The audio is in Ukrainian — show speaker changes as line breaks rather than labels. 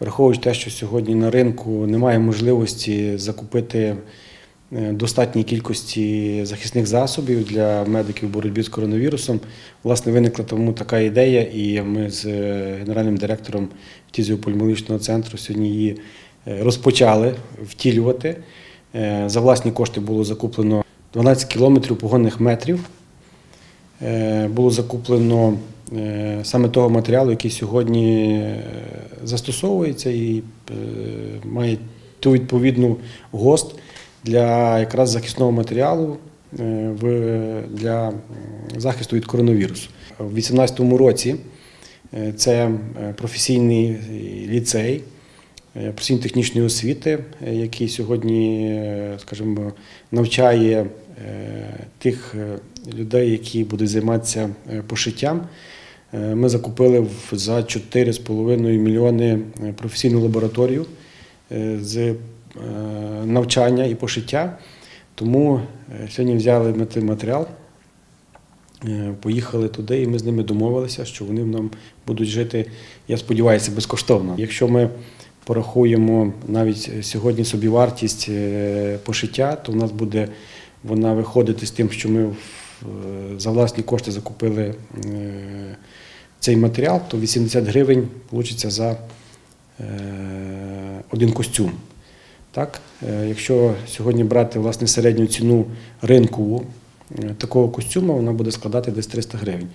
враховуючи те, що сьогодні на ринку немає можливості закупити е, достатньої кількості захисних засобів для медиків боротьбі з коронавірусом, власне, виникла тому така ідея, і ми з е, генеральним директором фтізіопульмолogічного центру сьогодні її е, розпочали втілювати. За власні кошти було закуплено 12 кілометрів погонних метрів. Е, Було закуплено е, саме того матеріалу, який сьогодні е, застосовується і має ту відповідну ГОСТ для якраз захисного матеріалу для захисту від коронавірусу. У 2018 році це професійний ліцей професійно-технічної освіти, який сьогодні, скажімо, навчає тих е, людей, які будуть займатися е, пошиттям. Е, Ми закупили за 4,5 мільйони е, професійну лабораторію е, з е, навчання і пошиття. Тому е, сьогодні взяли матеріал, е, поїхали туди, і ми з ними домовилися, що вони нам будуть жити, я сподіваюся, безкоштовно. Якщо ми порахуємо навіть сьогодні собівартість е, пошиття, то в нас буде вона виходить з тим, що ми е, за власні кошти закупили е, цей матеріал, то 80 гривень вийде за е, один костюм. Так? Якщо сьогодні брати власне середню ціну ринкову е, такого костюму, вона буде складати десь 300 гривень.